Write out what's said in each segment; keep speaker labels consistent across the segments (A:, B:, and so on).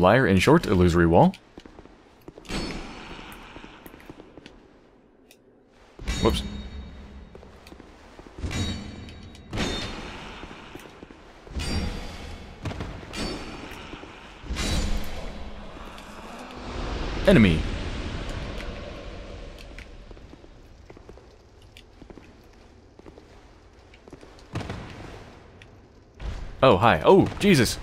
A: Liar in short, illusory wall. Whoops. Enemy. Oh, hi. Oh, Jesus.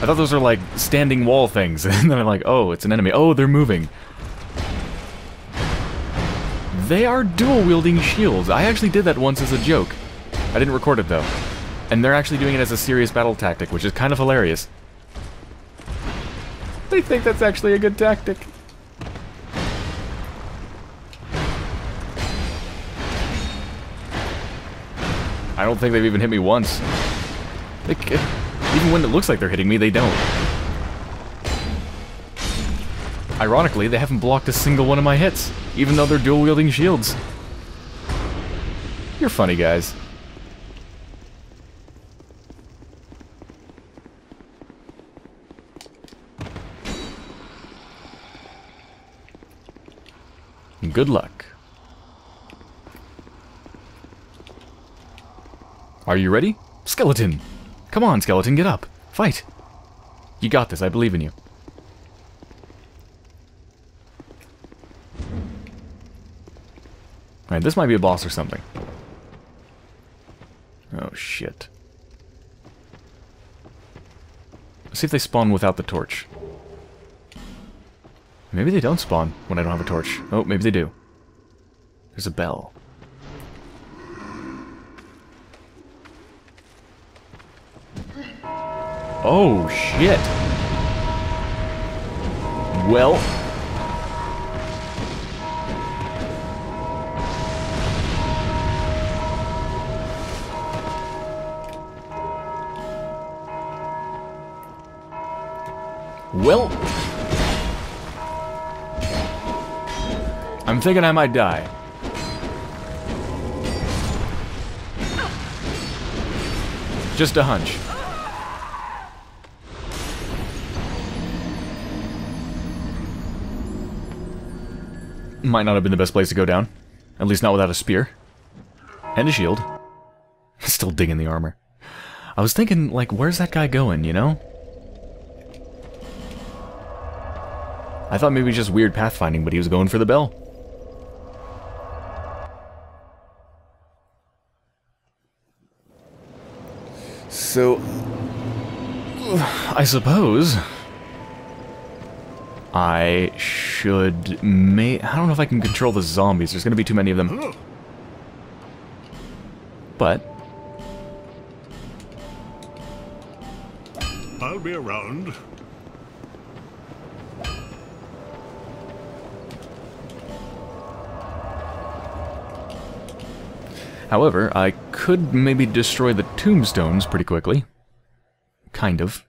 A: I thought those were like standing wall things, and then I'm like, oh, it's an enemy. Oh, they're moving. They are dual-wielding shields. I actually did that once as a joke. I didn't record it, though. And they're actually doing it as a serious battle tactic, which is kind of hilarious. They think that's actually a good tactic. I don't think they've even hit me once. They, even when it looks like they're hitting me, they don't. Ironically, they haven't blocked a single one of my hits, even though they're dual-wielding shields. You're funny, guys. Good luck. Are you ready? Skeleton! Come on, Skeleton, get up. Fight. You got this, I believe in you. Alright, this might be a boss or something. Oh, shit. Let's see if they spawn without the torch. Maybe they don't spawn when I don't have a torch. Oh, maybe they do. There's a bell. Oh, shit. Well... Well... I'm thinking I might die. Just a hunch. Might not have been the best place to go down. At least not without a spear. And a shield. Still digging the armor. I was thinking, like, where's that guy going, you know? I thought maybe just weird pathfinding, but he was going for the bell. So... I suppose... I should may I don't know if I can control the zombies. There's going to be too many of them. But
B: I'll be around.
A: However, I could maybe destroy the tombstones pretty quickly. Kind of.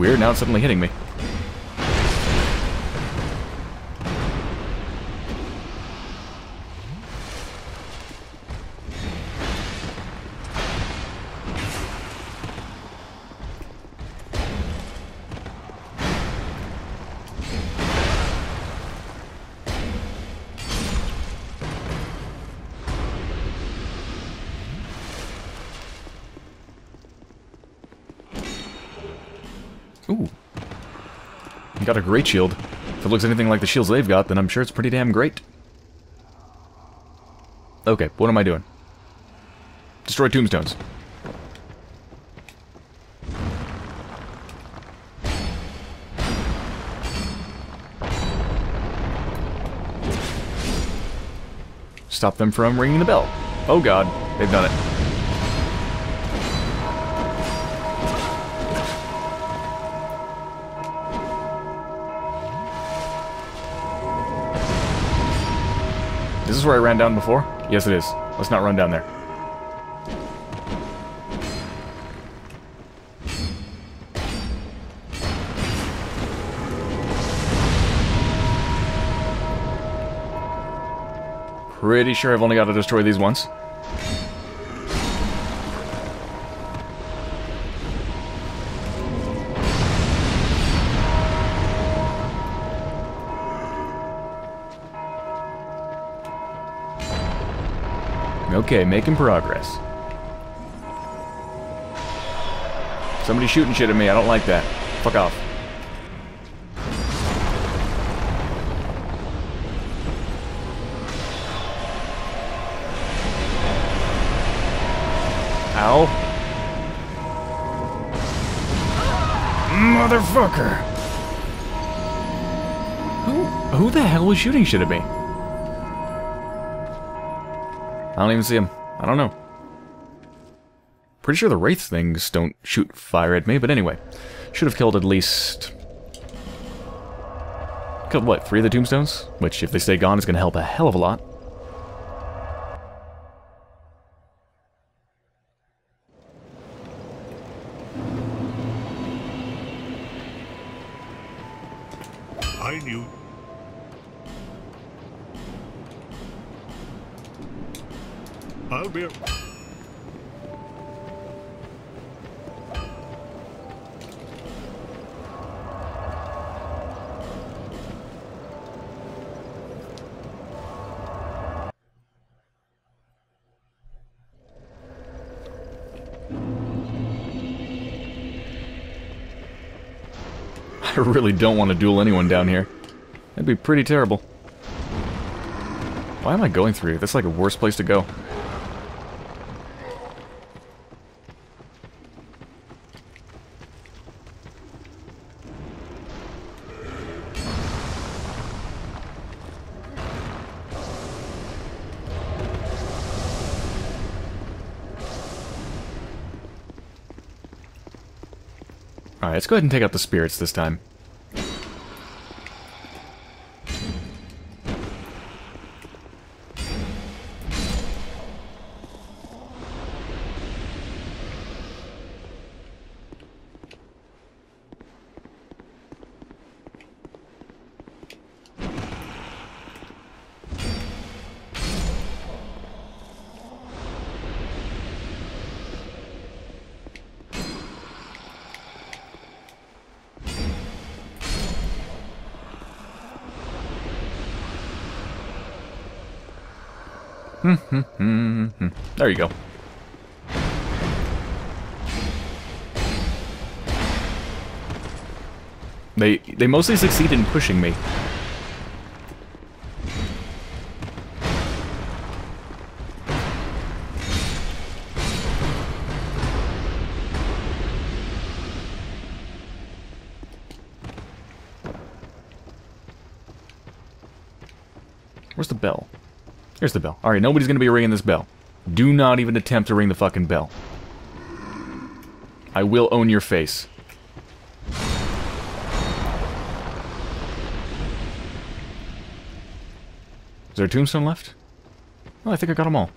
A: Weird, now it's suddenly hitting me. Got a great shield. If it looks anything like the shields they've got, then I'm sure it's pretty damn great. Okay, what am I doing? Destroy tombstones. Stop them from ringing the bell. Oh god, they've done it. Is this where I ran down before? Yes, it is. Let's not run down there. Pretty sure I've only got to destroy these once. Okay, making progress. Somebody shooting shit at me. I don't like that. Fuck off. Ow. Motherfucker! Who, who the hell was shooting shit at me? I don't even see him. I don't know. Pretty sure the Wraith things don't shoot fire at me, but anyway. Should have killed at least... Killed what, three of the tombstones? Which, if they stay gone, is going to help a hell of a lot.
B: I
A: really don't want to duel anyone down here. That'd be pretty terrible. Why am I going through? That's like a worse place to go. Go ahead and take out the spirits this time. They mostly succeed in pushing me. Where's the bell? Here's the bell. Alright, nobody's gonna be ringing this bell. Do not even attempt to ring the fucking bell. I will own your face. Is there a tombstone left? Oh, I think I got them all.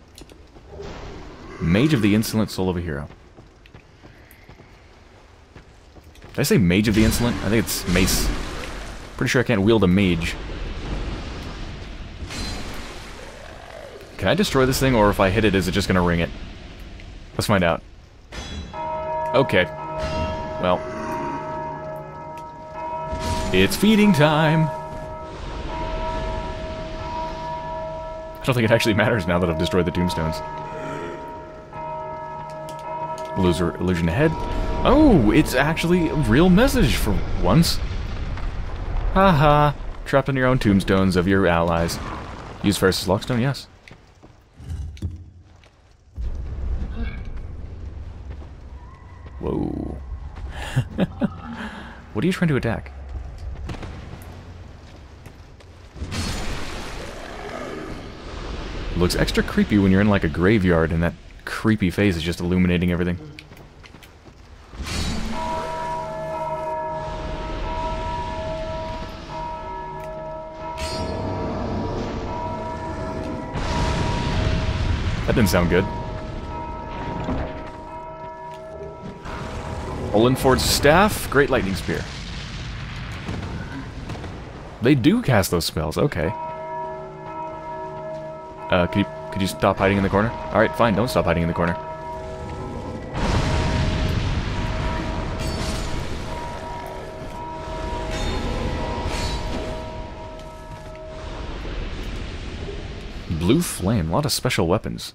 A: Mage of the Insolent Soul of a Hero. Did I say Mage of the Insolent? I think it's Mace. Pretty sure I can't wield a mage. Can I destroy this thing, or if I hit it, is it just gonna ring it? Let's find out. Okay. Well. It's feeding time! I don't think it actually matters now that I've destroyed the tombstones. Loser illusion ahead. Oh, it's actually a real message for once. Haha, -ha. trapped on your own tombstones of your allies. Use versus Lockstone, yes. Whoa. what are you trying to attack? Looks extra creepy when you're in like a graveyard and that creepy face is just illuminating everything. That didn't sound good. Olenford's staff, Great Lightning Spear. They do cast those spells, okay. Uh, could you, could you stop hiding in the corner? Alright, fine, don't stop hiding in the corner. Blue Flame, a lot of special weapons.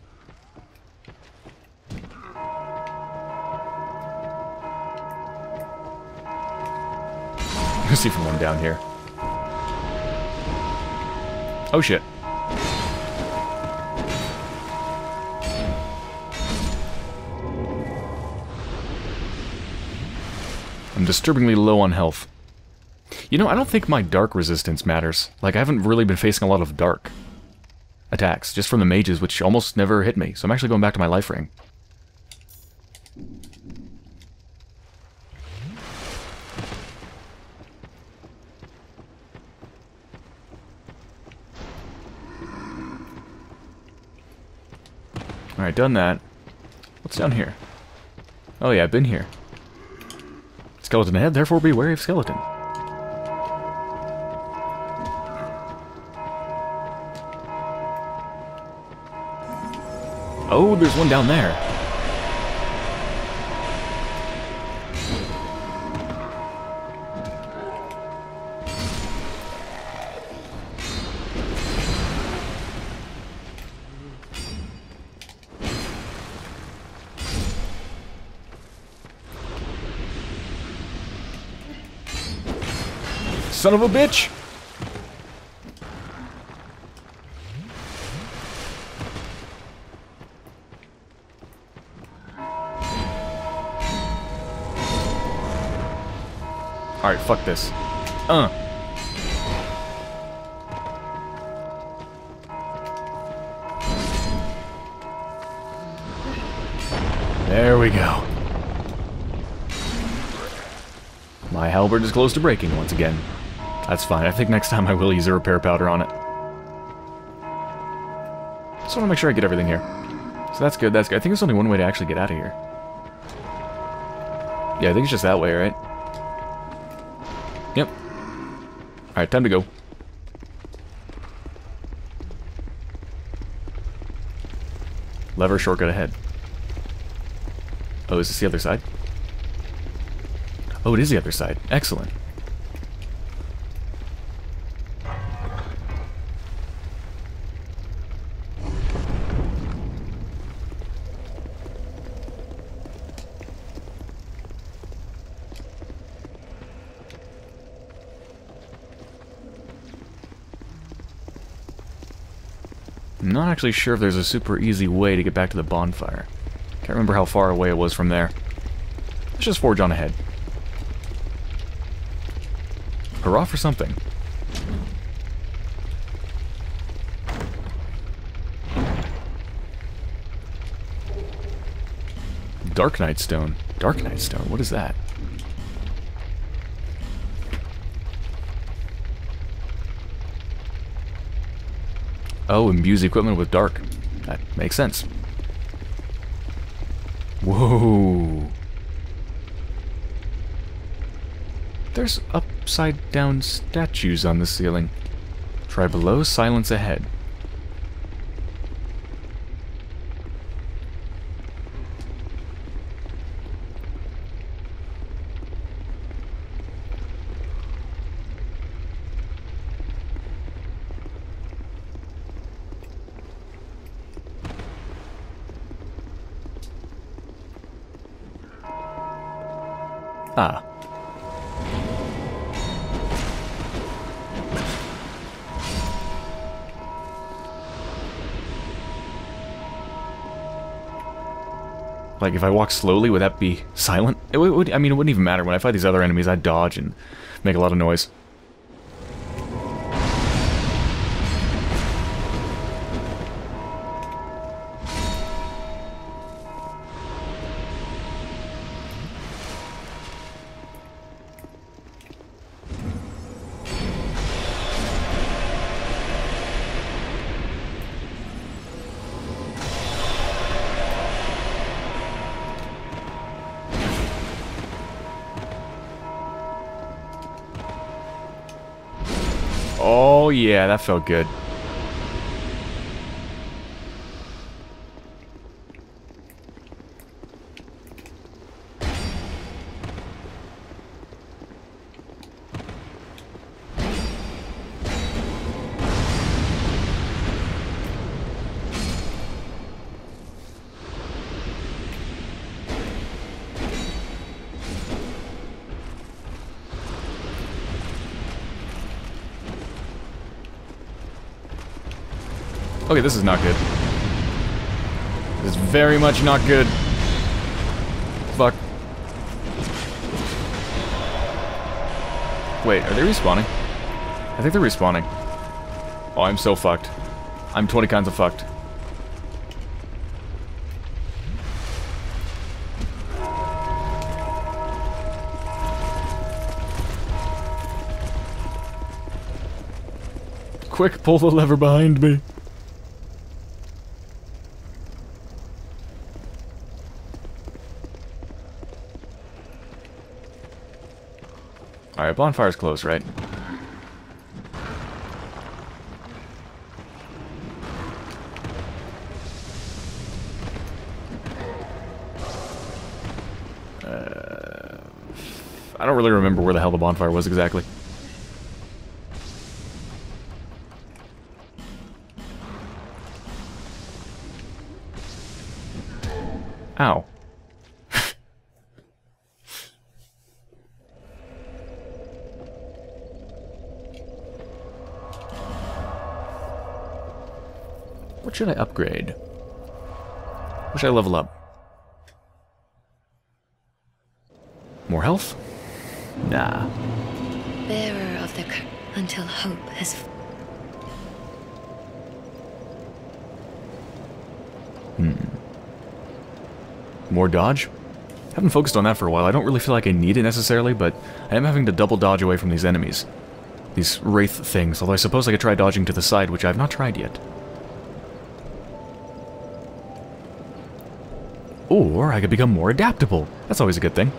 A: Let's see from one down here. Oh shit. Disturbingly low on health. You know, I don't think my dark resistance matters. Like, I haven't really been facing a lot of dark attacks, just from the mages, which almost never hit me. So I'm actually going back to my life ring. Alright, done that. What's down here? Oh yeah, I've been here. Skeleton ahead, therefore be wary of skeleton. Oh, there's one down there. Son of a bitch! Alright, fuck this. Uh. There we go. My halberd is close to breaking once again. That's fine. I think next time I will use a repair powder on it. Just want to make sure I get everything here. So that's good, that's good. I think there's only one way to actually get out of here. Yeah, I think it's just that way, right? Yep. Alright, time to go. Lever shortcut ahead. Oh, is this the other side? Oh, it is the other side. Excellent. I'm not actually sure if there's a super easy way to get back to the bonfire. Can't remember how far away it was from there. Let's just forge on ahead. Hurrah for something. Darknight Stone. Darknight Stone, what is that? Oh, imbues equipment with dark. That makes sense. Whoa. There's upside down statues on the ceiling. Try below, silence ahead. Ah. Like, if I walk slowly, would that be silent? It would, I mean, it wouldn't even matter. When I fight these other enemies, I dodge and make a lot of noise. That felt good. Okay, this is not good. This is very much not good. Fuck. Wait, are they respawning? I think they're respawning. Oh, I'm so fucked. I'm 20 kinds of fucked. Quick, pull the lever behind me. Bonfire's close, right? Uh, I don't really remember where the hell the bonfire was exactly. What should I level up? More health? Nah.
C: Bearer of the until hope has. Hmm.
A: More dodge? Haven't focused on that for a while. I don't really feel like I need it necessarily, but I am having to double dodge away from these enemies. These wraith things, although I suppose I could try dodging to the side, which I have not tried yet. Or I could become more adaptable. That's always a good thing.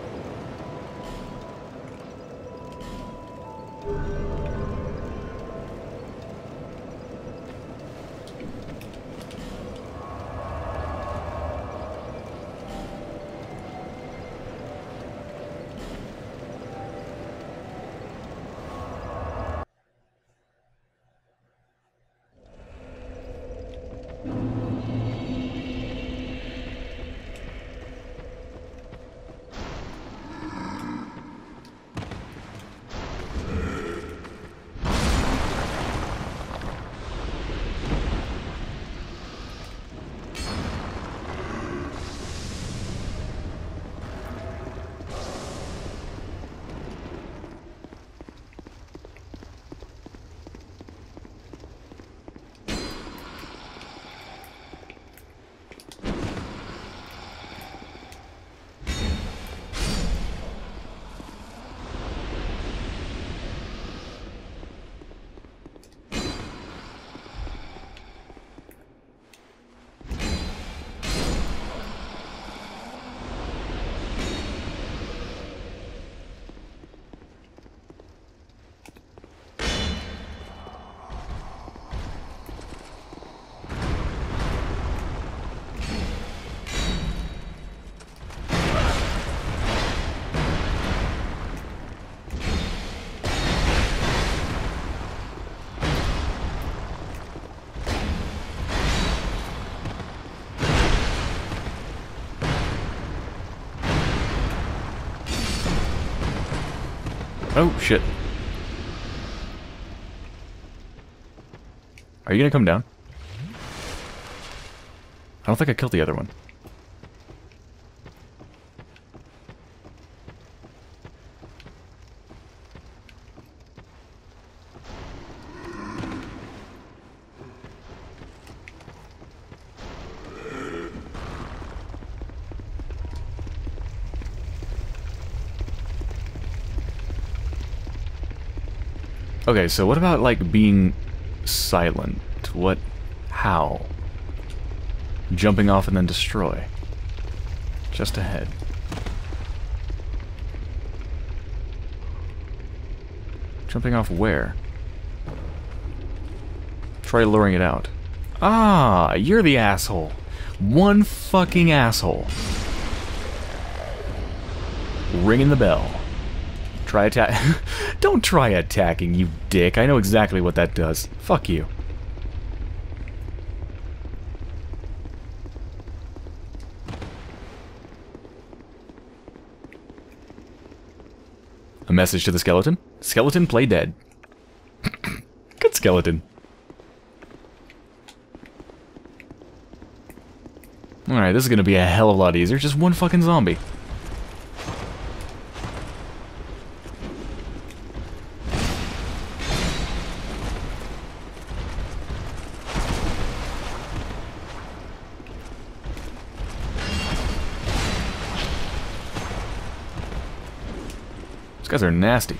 A: Oh, shit. Are you gonna come down? I don't think I killed the other one. Okay, so what about, like, being silent? What... how? Jumping off and then destroy. Just ahead. Jumping off where? Try luring it out. Ah, you're the asshole. One fucking asshole. Ringing the bell. Try attack. Don't try attacking, you dick. I know exactly what that does. Fuck you. A message to the skeleton? Skeleton, play dead. Good skeleton. Alright, this is gonna be a hell of a lot easier. Just one fucking zombie. Guys are nasty.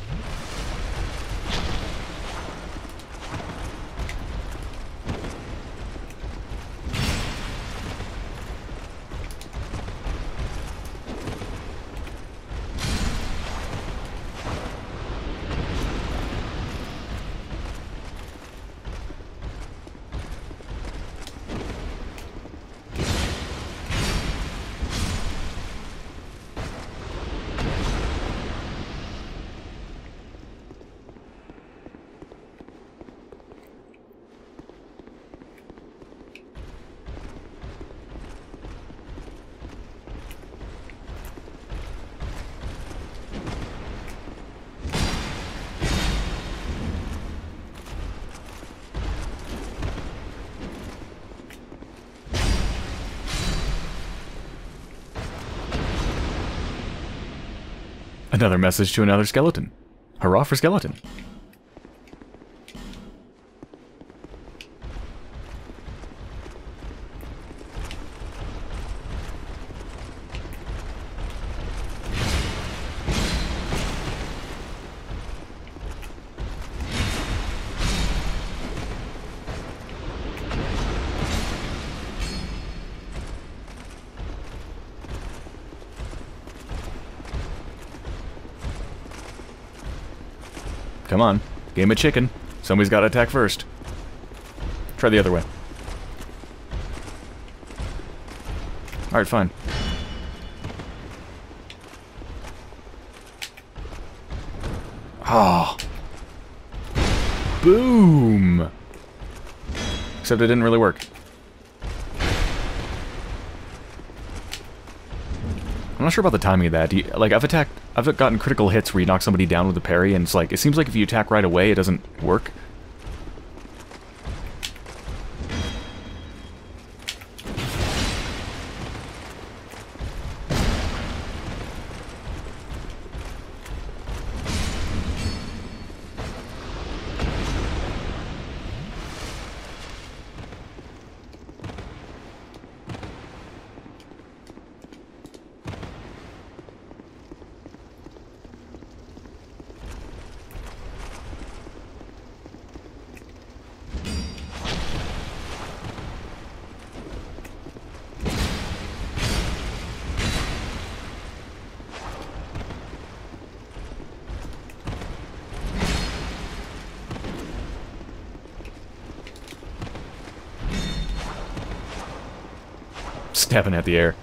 A: Another message to another skeleton. Hurrah for skeleton. Game of chicken. Somebody's got to attack first. Try the other way. Alright, fine. Ah. Boom! Except it didn't really work. I'm not sure about the timing of that. You, like, I've attacked... I've gotten critical hits where you knock somebody down with a parry, and it's like... It seems like if you attack right away, it doesn't work. Stabbing at the air.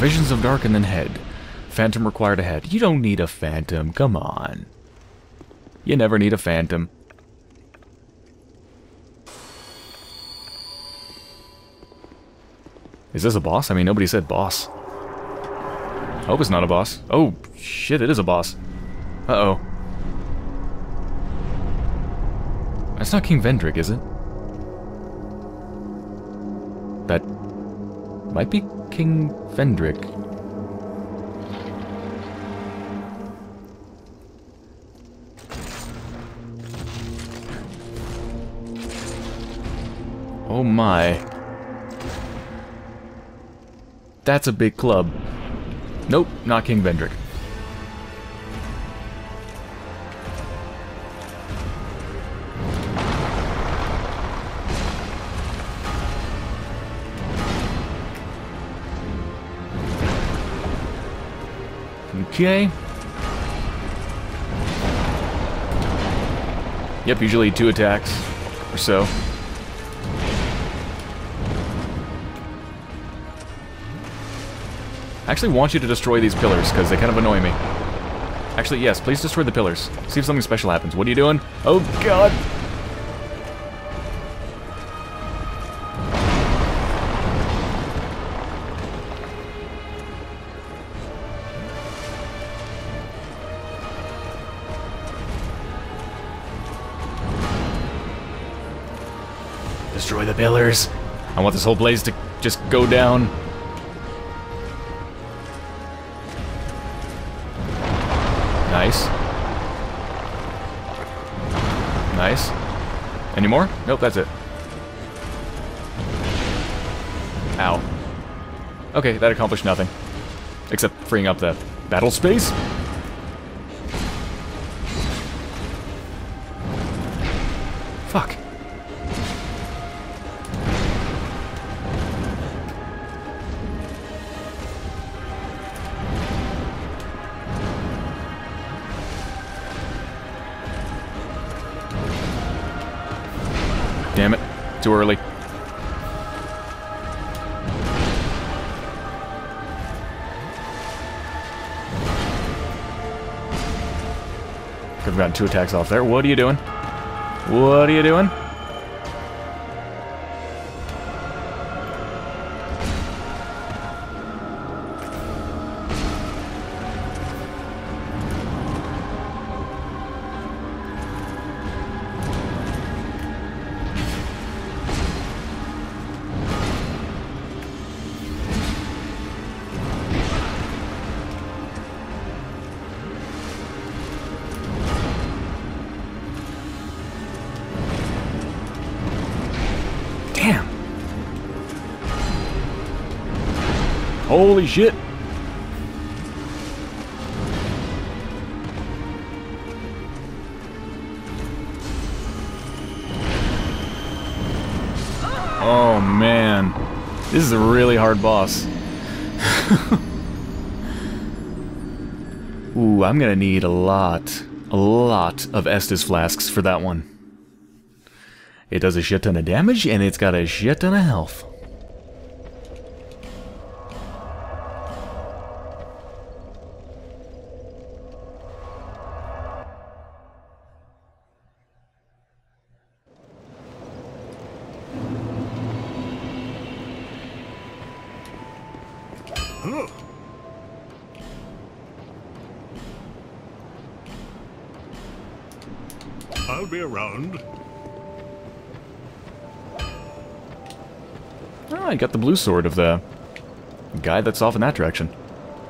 A: Visions of dark and then head. Phantom required a head. You don't need a phantom, come on. You never need a phantom. Is this a boss? I mean, nobody said boss. Hope it's not a boss. Oh, shit, it is a boss. Uh-oh. That's not King Vendrick, is it? That might be King Vendrick. Oh my. That's a big club. Nope, not King Vendrick. Yep, usually two attacks or so. I actually want you to destroy these pillars, because they kind of annoy me. Actually, yes, please destroy the pillars. See if something special happens. What are you doing? Oh, God! Want this whole blaze to just go down. Nice. Nice. Any more? Nope, that's it. Ow. Okay, that accomplished nothing. Except freeing up the battle space? Too early. Could have gotten two attacks off there. What are you doing? What are you doing? I'm gonna need a lot, a lot of Estus flasks for that one. It does a shit ton of damage, and it's got a shit ton of health.
B: I'll be around.
A: Oh, I got the blue sword of the guy that's off in that direction.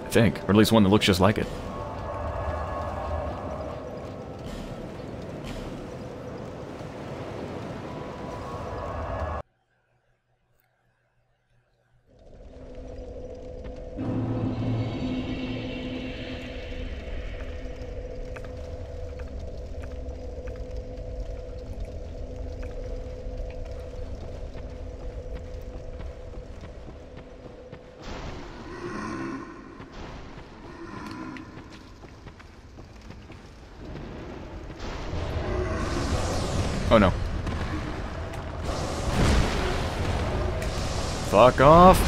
A: I think. Or at least one that looks just like it. Fuck off.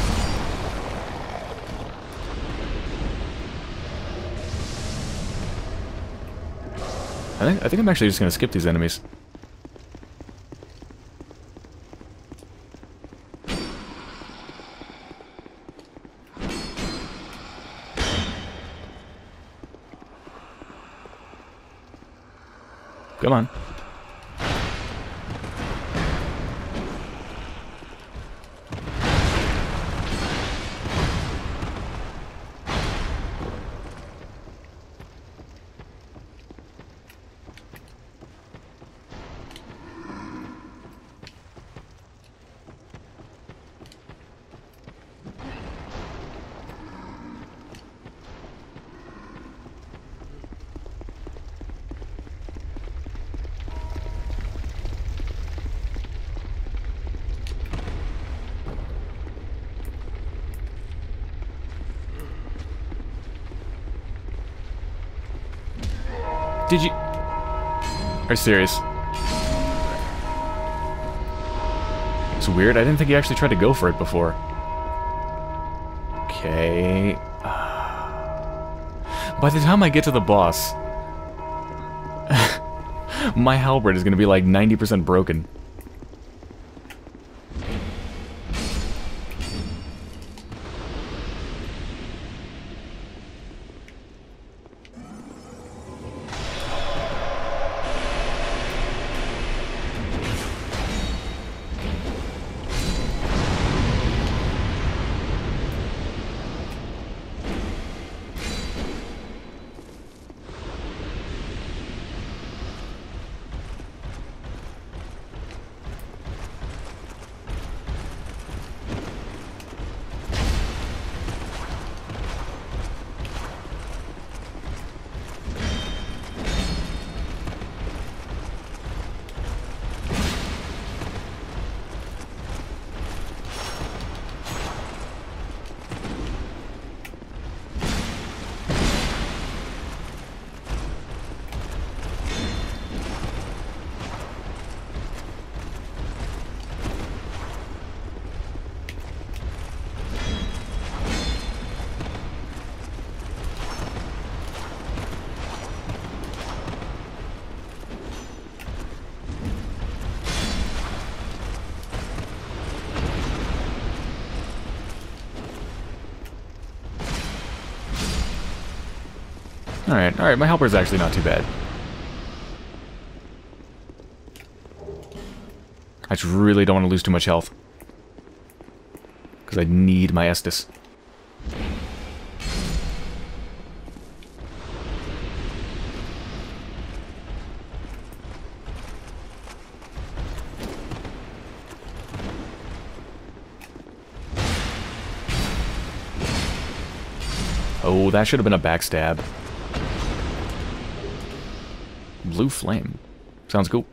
A: I think I think I'm actually just gonna skip these enemies. Come on. Did you... Are you serious? It's weird. I didn't think he actually tried to go for it before. Okay. Uh, by the time I get to the boss, my halberd is going to be like 90% broken. Alright, alright, my helper's actually not too bad. I just really don't want to lose too much health. Because I need my Estus. Oh, that should have been a backstab. Blue flame. Sounds cool.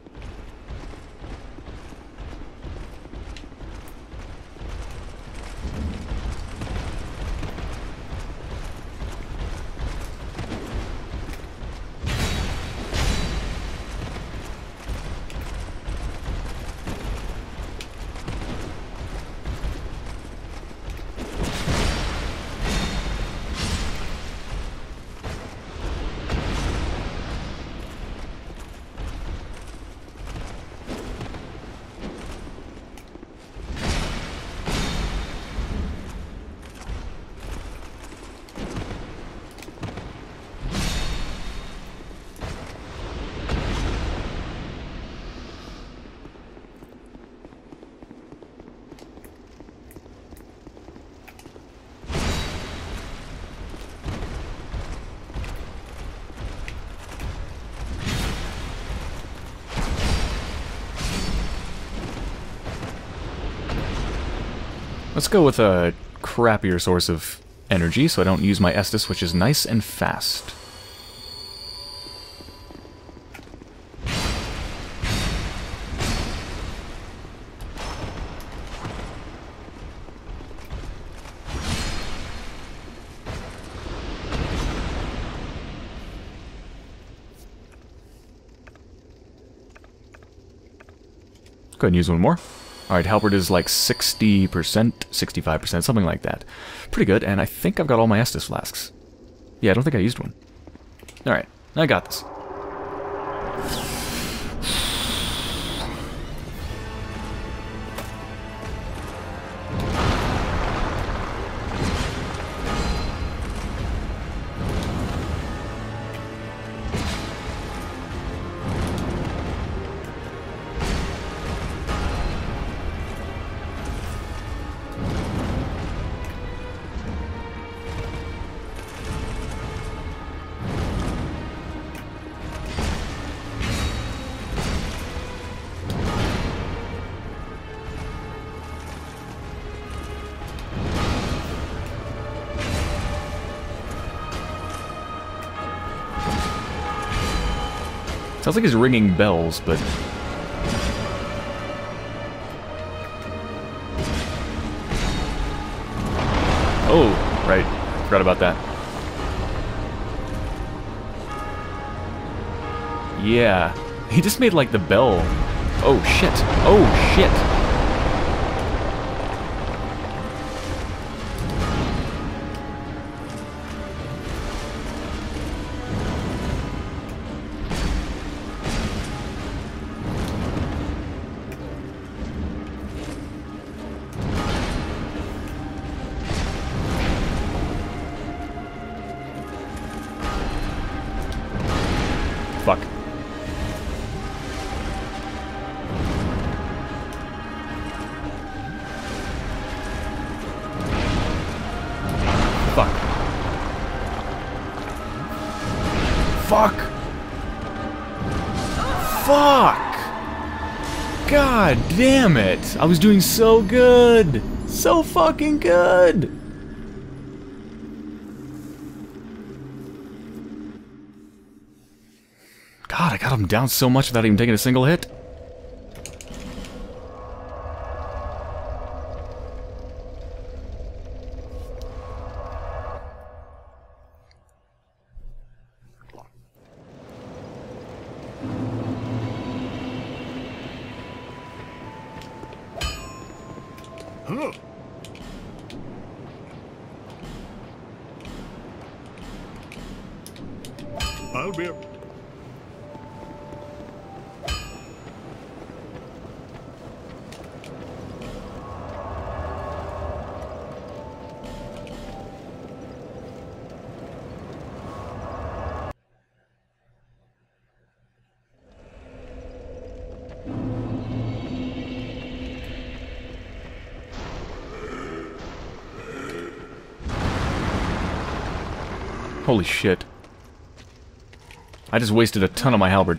A: Go with a crappier source of energy so I don't use my Estus, which is nice and fast. Go ahead and use one more. Alright, Halberd is like 60%, 65%, something like that. Pretty good, and I think I've got all my Estus flasks. Yeah, I don't think I used one. Alright, I got this. Sounds like he's ringing bells, but... Oh, right. Forgot about that. Yeah. He just made, like, the bell. Oh, shit. Oh, shit. Damn it. I was doing so good. So fucking good. God, I got him down so much without even taking a single hit. Holy shit. I just wasted a ton of my halberd.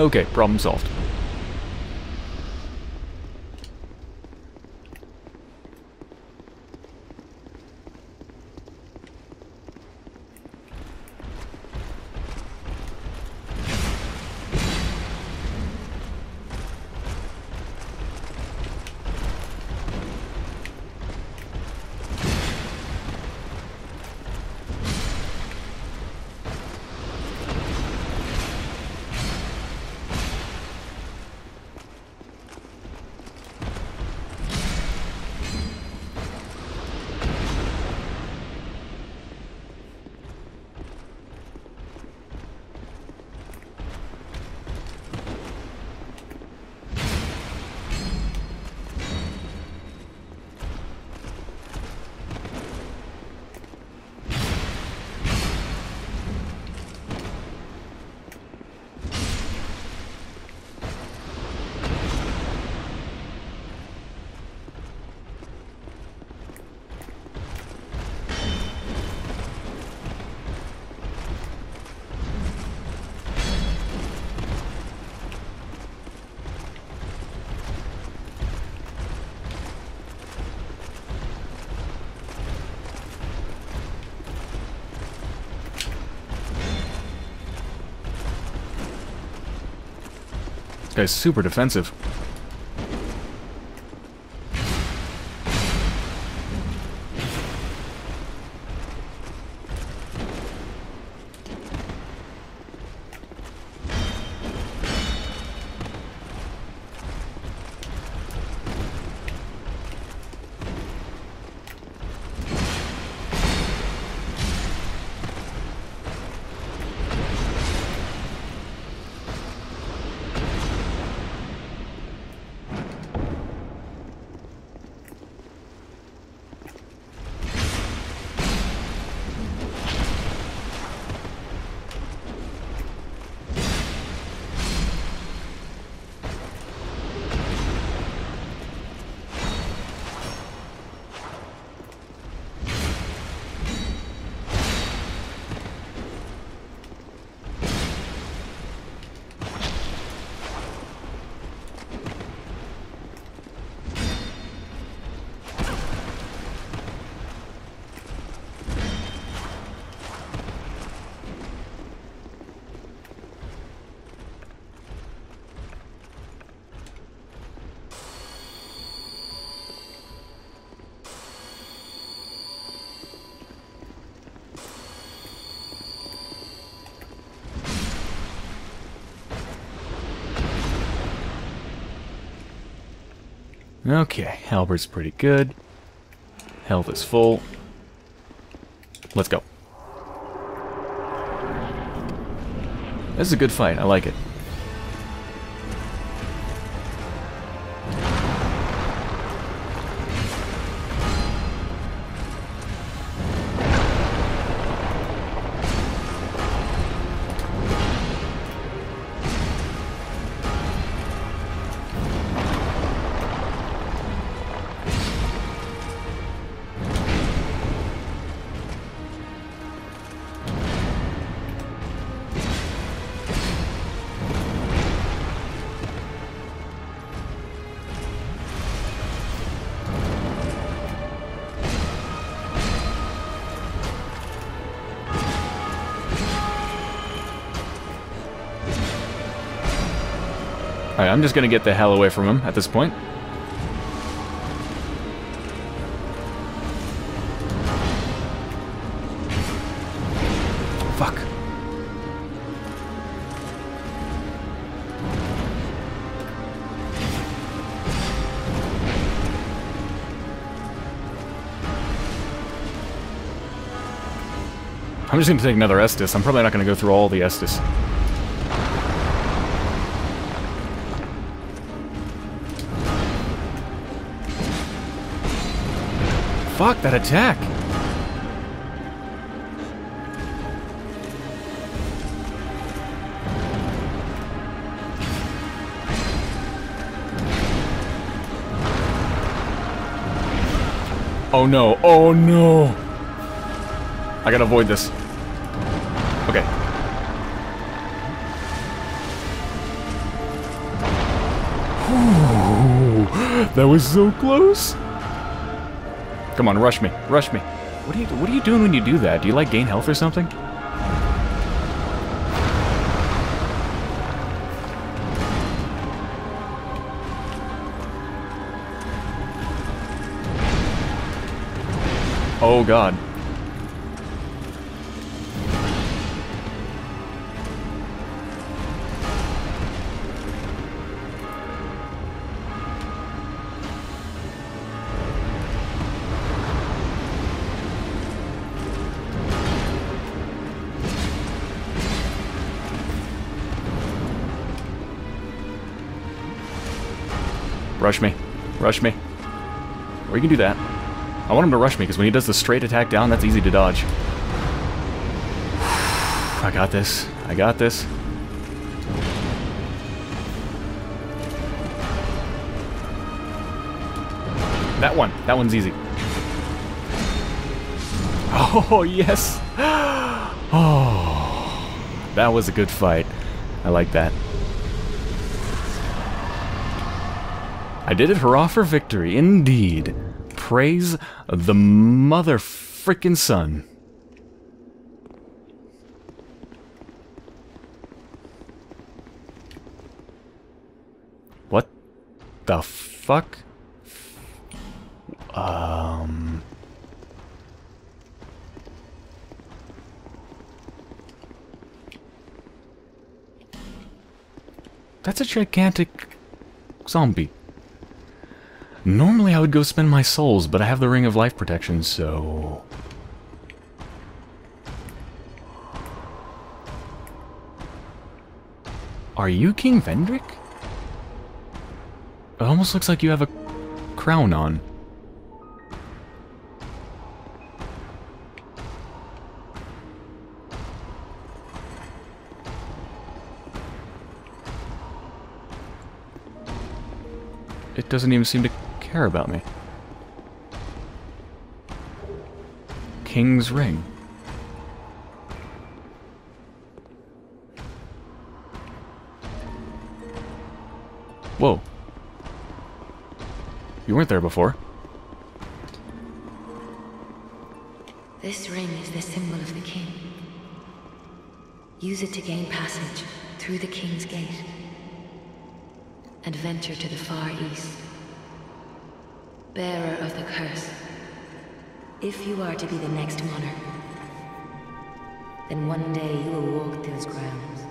A: Okay, problem solved. Guy's super defensive. Okay, Halberd's pretty good. Health is full. Let's go. This is a good fight. I like it. I'm just gonna get the hell away from him at this point. Fuck. I'm just gonna take another Estus. I'm probably not gonna go through all the Estus. Fuck, that attack! Oh no, oh no! I gotta avoid this. Okay. Ooh, that was so close! Come on, rush me. Rush me. What are you what are you doing when you do that? Do you like gain health or something? Oh god. Rush me. Rush me. Or you can do that. I want him to rush me, because when he does the straight attack down, that's easy to dodge. I got this. I got this. That one. That one's easy. Oh, yes! Oh, that was a good fight. I like that. I did it, hurrah for victory, indeed. Praise the mother frickin' sun. What the fuck? Um... That's a gigantic zombie. Normally I would go spend my souls, but I have the Ring of Life Protection, so... Are you King Vendrick? It almost looks like you have a crown on. It doesn't even seem to care about me. King's Ring. Whoa. You weren't there before.
C: This ring is the symbol of the king. Use it to gain passage through the king's gate and venture to the far east. Bearer of the curse, if you are to be the next monarch, then one day you will walk those grounds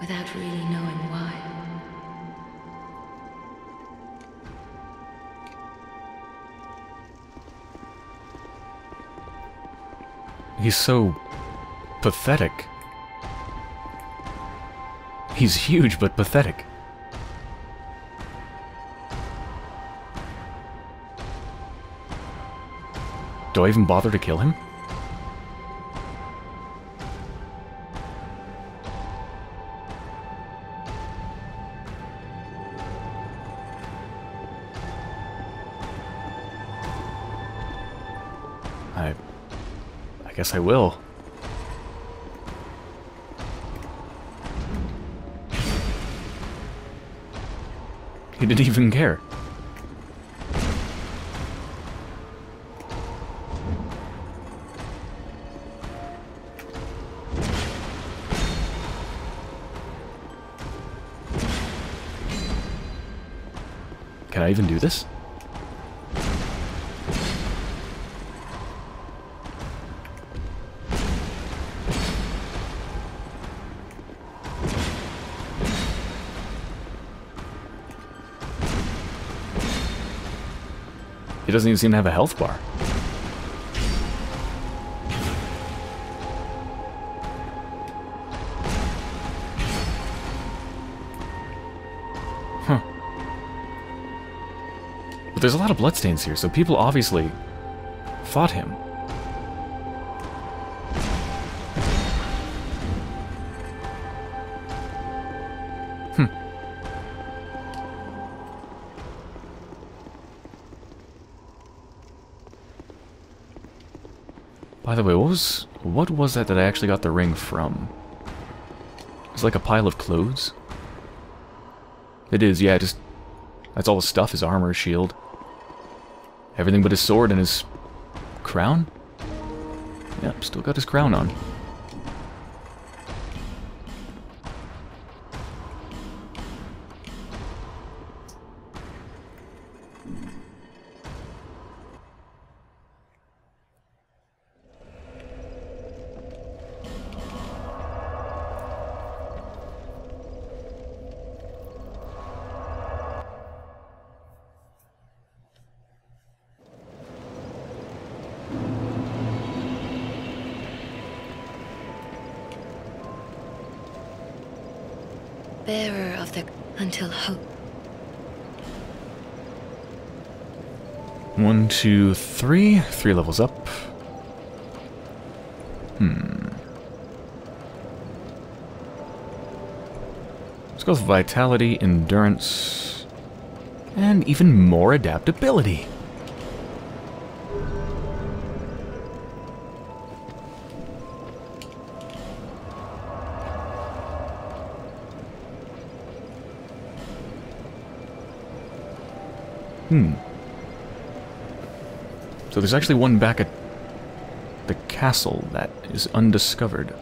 C: without really knowing why.
A: He's so pathetic. He's huge but pathetic. Do I even bother to kill him? I... I guess I will. He didn't even care. Can I even do this? He doesn't even seem to have a health bar. There's a lot of bloodstains here, so people obviously fought him. Hmm. By the way, what was what was that that I actually got the ring from? It's like a pile of clothes. It is, yeah. Just that's all the stuff: his armor, shield, everything but his sword and his crown. Yep, still got his crown on. Three. Levels up. Hmm. Let's go with vitality, endurance, and even more adaptability. Hmm. So there's actually one back at the castle that is undiscovered.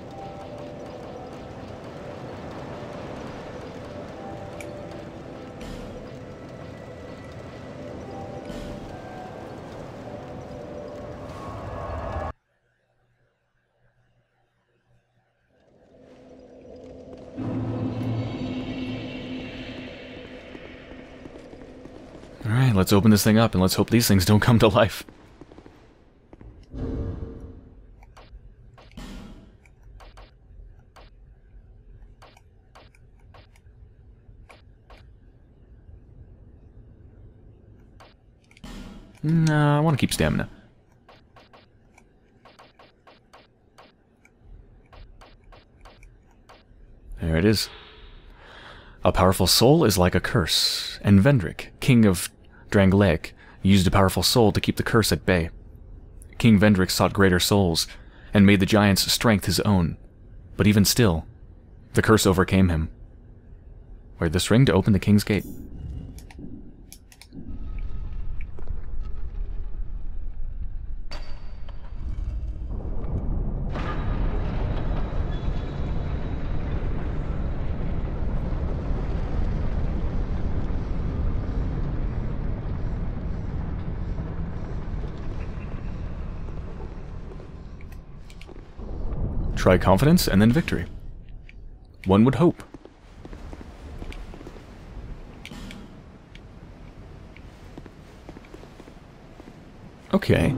A: Alright, let's open this thing up and let's hope these things don't come to life. Keep stamina. There it is. A powerful soul is like a curse, and Vendrick, king of Drangleic, used a powerful soul to keep the curse at bay. King Vendrick sought greater souls, and made the giant's strength his own. But even still, the curse overcame him. Wear this ring to open the king's gate. Try confidence and then victory. One would hope. Okay.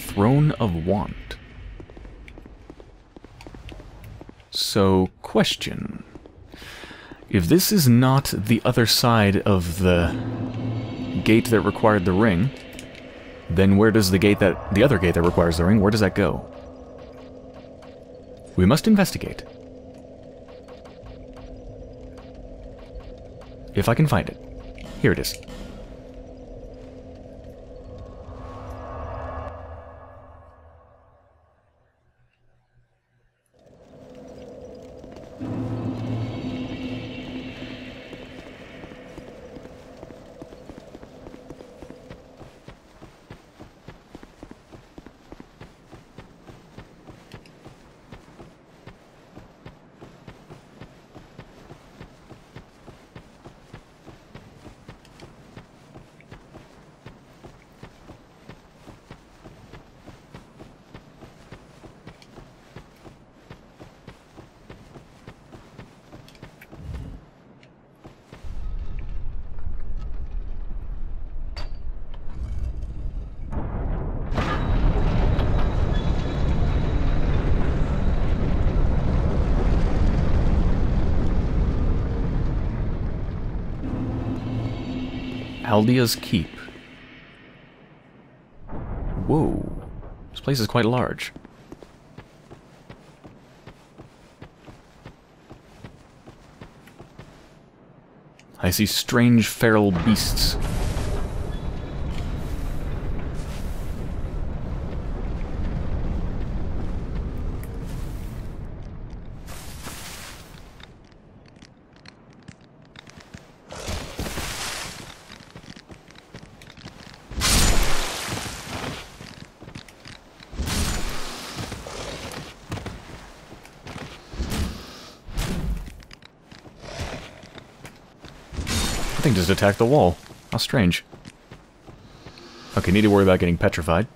A: Throne of Want. So, question. If this is not the other side of the gate that required the ring, then where does the gate that the other gate that requires the ring, where does that go? We must investigate. If I can find it. Here it is. Aldia's Keep. Whoa. This place is quite large. I see strange feral beasts. Just the wall. How strange. Okay, need to worry about getting petrified.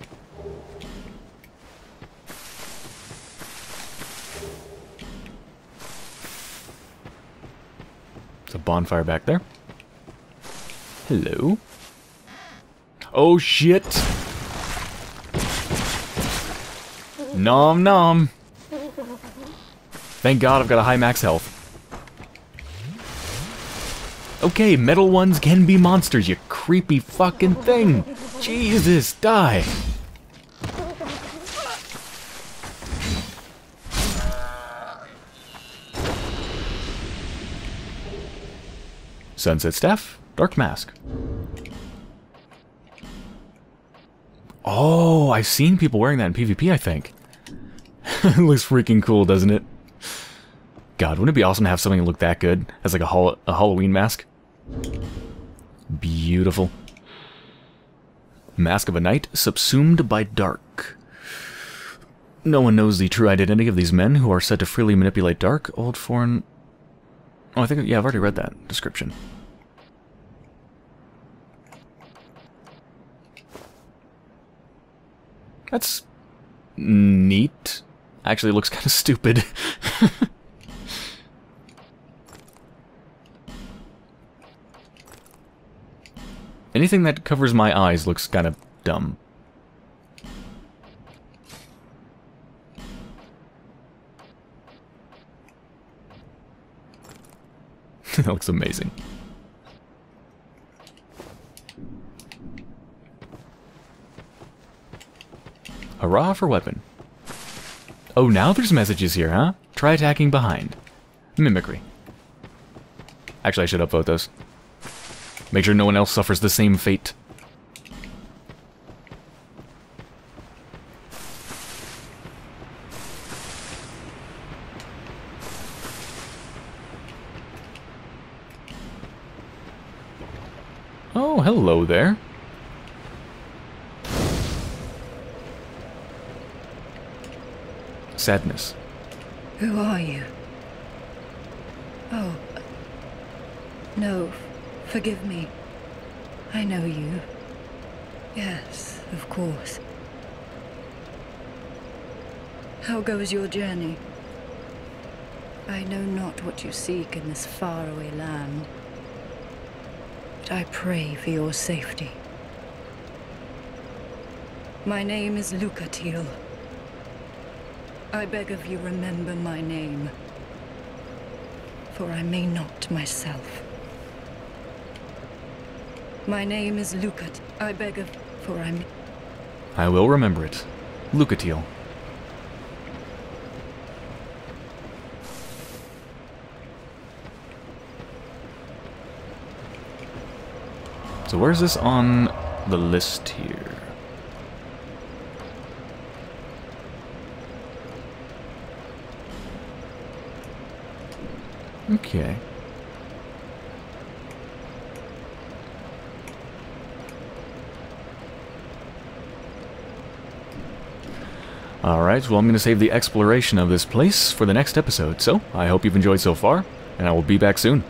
A: There's a bonfire back there. Hello. Oh shit! Nom nom! Thank god I've got a high max health. Okay, metal ones can be monsters, you creepy fucking thing. Jesus, die. Sunset Staff, Dark Mask. Oh, I've seen people wearing that in PvP, I think. looks freaking cool, doesn't it? God, wouldn't it be awesome to have something that look that good as like a, a Halloween mask? Beautiful. Mask of a Knight, subsumed by dark. No one knows the true identity of these men who are said to freely manipulate dark. Old foreign... Oh, I think, yeah, I've already read that description. That's neat. Actually, looks kind of stupid. Anything that covers my eyes looks kind of dumb. that looks amazing. Hurrah for weapon. Oh, now there's messages here, huh? Try attacking behind. Mimicry. Actually, I should upvote those. Make sure no one else suffers the same fate. Oh, hello there. Sadness.
D: Who are you? Oh. No, forgive me. I know you. Yes, of course. How goes your journey? I know not what you seek in this faraway land, but I pray for your safety. My name is Lucatiel. I beg of you remember my name, for I may not myself. My name is Lucat. I beg of, for I'm...
A: I will remember it. Lucatiel. So where's this on the list here? Okay. Alright, well I'm going to save the exploration of this place for the next episode, so I hope you've enjoyed so far, and I will be back soon.